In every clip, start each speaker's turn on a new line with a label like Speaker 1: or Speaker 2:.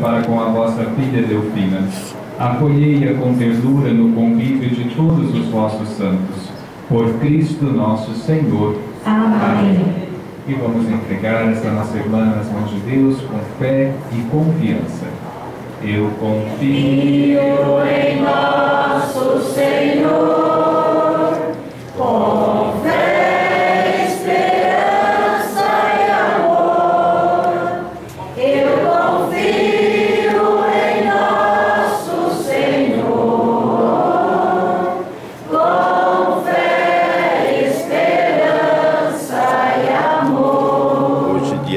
Speaker 1: para com a vossa filha Delfina. Acolhei-a com ternura no convívio de todos os vossos santos. Por Cristo nosso Senhor.
Speaker 2: Amém.
Speaker 1: E vamos entregar essa nossa irmã nas mãos de Deus com fé e confiança. Eu confio
Speaker 2: em nosso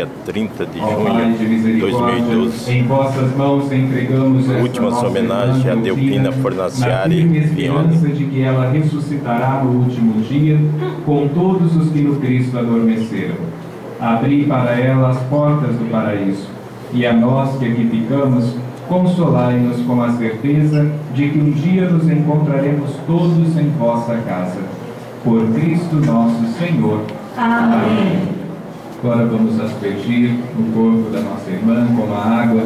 Speaker 3: dia 30 de junho
Speaker 1: de
Speaker 3: de
Speaker 1: misericórdia,
Speaker 3: 2012.
Speaker 1: em vossas mãos entregamos esta
Speaker 3: Últimas
Speaker 1: nossa
Speaker 3: homenagens
Speaker 1: irmã
Speaker 3: a Delfina Fornaciari
Speaker 1: esperança de que ela ressuscitará no último dia com todos os que no Cristo adormeceram. Abri para ela as portas do paraíso, e a nós que aqui ficamos, consolai-nos com a certeza de que um dia nos encontraremos todos em vossa casa. Por Cristo nosso Senhor.
Speaker 2: Amém.
Speaker 1: Agora vamos aspergir o corpo da nossa irmã com a água,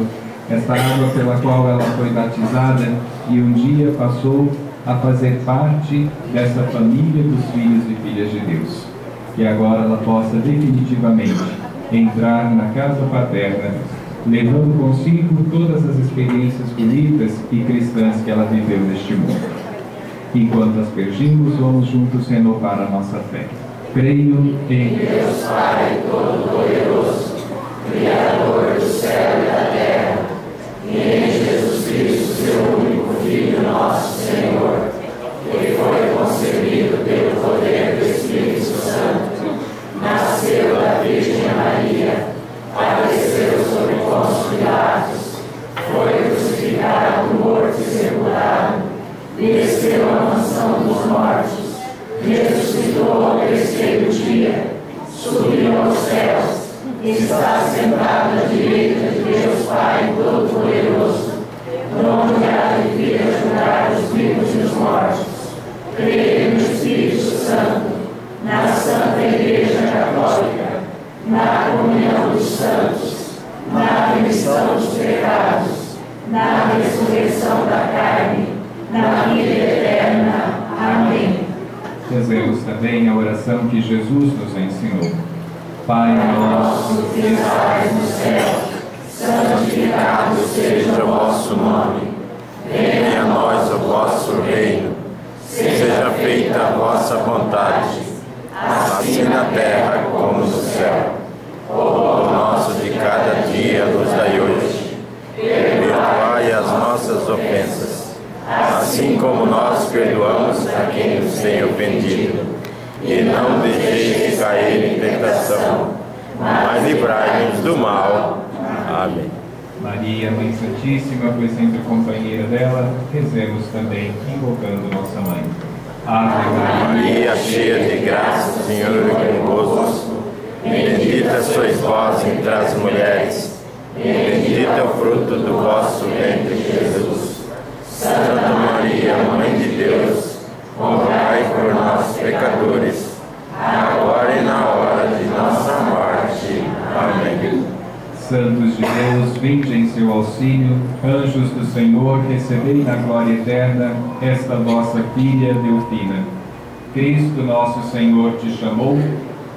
Speaker 1: esta água pela qual ela foi batizada e um dia passou a fazer parte dessa família dos filhos e filhas de Deus. Que agora ela possa definitivamente entrar na casa paterna, levando consigo todas as experiências bonitas e cristãs que ela viveu neste mundo. Enquanto aspergimos, vamos juntos renovar a nossa fé. Creio em
Speaker 2: Deus Pai Todo-Poderoso, Criador do céu e da terra, e em Jesus Cristo, seu único Filho, nosso Senhor, está sentado à direita de Deus Pai Todo-Poderoso, onde há de vir a julgar os vivos e os mortos. Creio no Espírito Santo, na Santa Igreja Católica, na comunhão dos santos, na remissão dos pecados, na ressurreição da carne, na vida eterna. Amém.
Speaker 1: Rezemos também a oração que Jesus nos ensinou. Pai nosso
Speaker 2: que estais no céu, santificado seja o vosso nome.
Speaker 3: Venha a nós o vosso reino. Seja feita a vossa vontade, assim na terra como no céu. O nosso de cada dia nos dai hoje. Perdoai as nossas ofensas, assim como nós perdoamos a quem nos tem ofendido. E não deixeis de cair em tentação, mas livrai-nos do mal. Amém.
Speaker 1: Maria, Mãe Santíssima, foi sempre companheira dela, rezemos também invocando nossa mãe. Ave Maria.
Speaker 3: Cheia de graça, o Senhor é convosco. Bendita sois vós entre as mulheres, e bendito é o fruto do vosso ventre, Jesus. Santa Maria, Mãe de Deus, rogai por nós, pecadores, agora e na hora de nossa morte. Amém.
Speaker 1: Santos de Em seu auxílio, anjos do Senhor, recebei na glória eterna esta vossa filha Delfina. Cristo nosso Senhor te chamou,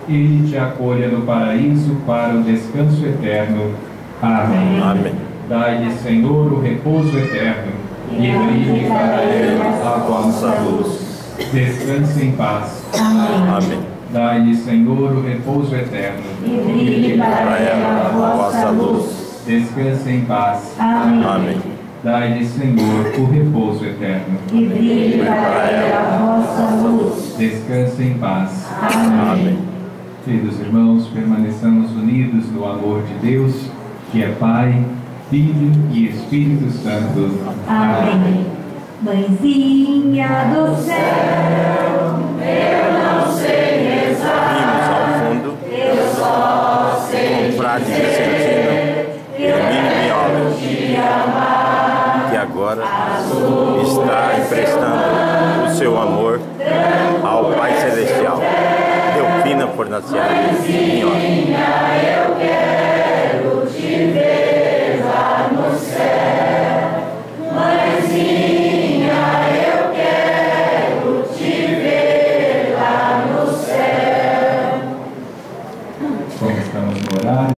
Speaker 1: ele te acolha no paraíso para o descanso eterno. Amém.
Speaker 3: Amém.
Speaker 1: Dai-lhe, Senhor, o repouso eterno e brilhe para ela a vossa luz. Descanse em paz.
Speaker 3: Amém.
Speaker 1: Dai-lhe, Senhor, o repouso eterno
Speaker 2: E brilhe para ela a vossa luz.
Speaker 1: Descanse em paz.
Speaker 3: Amém.
Speaker 1: Dai-lhe, Senhor, o repouso eterno.
Speaker 2: E brilhe para ela a vossa luz.
Speaker 1: Descanse em paz.
Speaker 3: Amém.
Speaker 1: Queridos irmãos, permaneçamos unidos no amor de Deus, que é Pai, Filho e Espírito Santo.
Speaker 2: Amém. Mãezinha do céu,
Speaker 3: está emprestando o seu amor ao Pai Celestial. Delfina Fornaciari Viola.